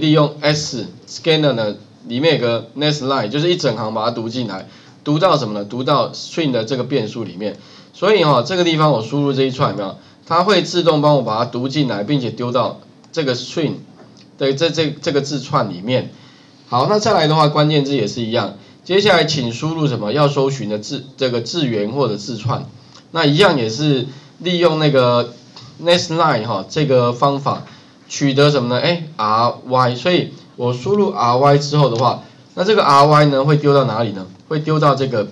利用 S scanner 呢，里面有个 next line，就是一整行把它读进来，读到什么呢？读到 string 的这个变数里面。所以哈，这个地方我输入这一串有没有？它会自动帮我把它读进来，并且丢到这个 string 的这这这个字串里面。好，那再来的话，关键字也是一样。接下来请输入什么？要搜寻的字这个字源或者字串。那一样也是利用那个 next line 哈这个方法。取得什么呢？哎，r y，所以我输入 r y 之后的话，那这个 r y 呢会丢到哪里呢？会丢到这个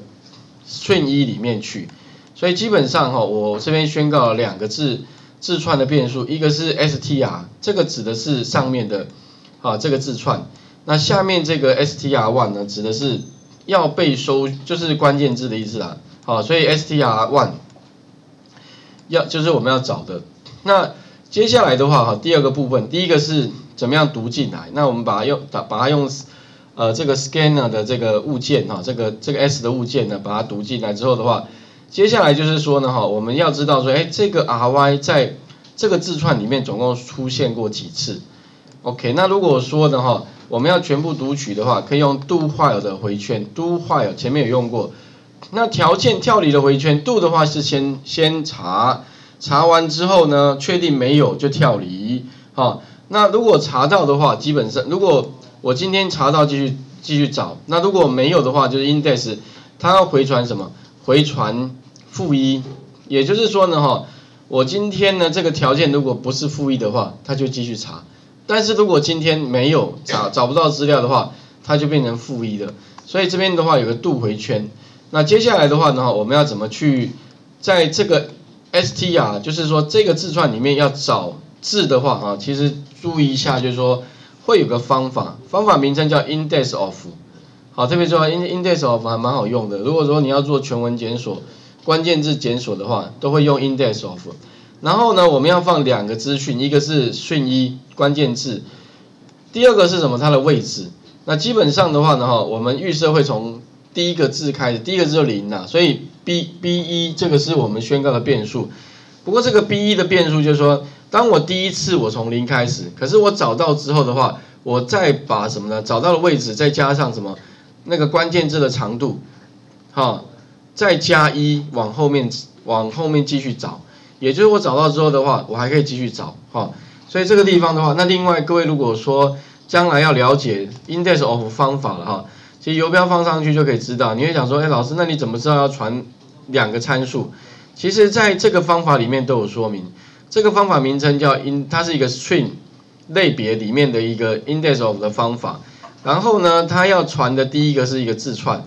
string 一里面去。所以基本上哈，我这边宣告了两个字字串的变数，一个是 str，这个指的是上面的啊这个字串，那下面这个 str one 呢，指的是要被收，就是关键字的意思啦。好，所以 str one 要就是我们要找的那。接下来的话哈，第二个部分，第一个是怎么样读进来？那我们把它用把把它用呃这个 scanner 的这个物件哈，这个这个 s 的物件呢，把它读进来之后的话，接下来就是说呢哈，我们要知道说，哎，这个 ry 在这个字串里面总共出现过几次？OK，那如果说的哈，我们要全部读取的话，可以用 do while 的回圈，do while 前面有用过，那条件跳离的回圈，do 的话是先先查。查完之后呢，确定没有就跳离，好，那如果查到的话，基本上如果我今天查到继续继续找，那如果没有的话，就是 index 它要回传什么？回传负一，也就是说呢，哈，我今天呢这个条件如果不是负一的话，它就继续查，但是如果今天没有找找不到资料的话，它就变成负一的，所以这边的话有个度回圈，那接下来的话呢，我们要怎么去在这个 str 就是说这个字串里面要找字的话啊，其实注意一下，就是说会有个方法，方法名称叫 index of。好，特别说 index of 还蛮好用的。如果说你要做全文检索、关键字检索的话，都会用 index of。然后呢，我们要放两个资讯，一个是讯一关键字，第二个是什么？它的位置。那基本上的话呢，哈，我们预设会从第一个字开始，第一个字就零了，所以。B b 一这个是我们宣告的变数，不过这个 b 一的变数就是说，当我第一次我从零开始，可是我找到之后的话，我再把什么呢？找到的位置再加上什么？那个关键字的长度，哈，再加一往后面往后面继续找，也就是我找到之后的话，我还可以继续找，哈，所以这个地方的话，那另外各位如果说将来要了解 index of 方法了哈。其实游标放上去就可以知道，你会想说，哎，老师，那你怎么知道要传两个参数？其实在这个方法里面都有说明，这个方法名称叫 in，它是一个 string 类别里面的一个 index of 的方法。然后呢，它要传的第一个是一个字串，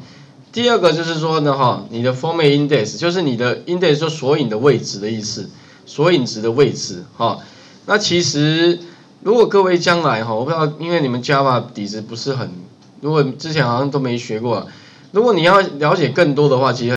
第二个就是说呢，哈，你的 format index 就是你的 index 就索引的位置的意思，索引值的位置，哈。那其实如果各位将来哈，我不知道，因为你们 Java 底子不是很。如果之前好像都没学过，如果你要了解更多的话，其实。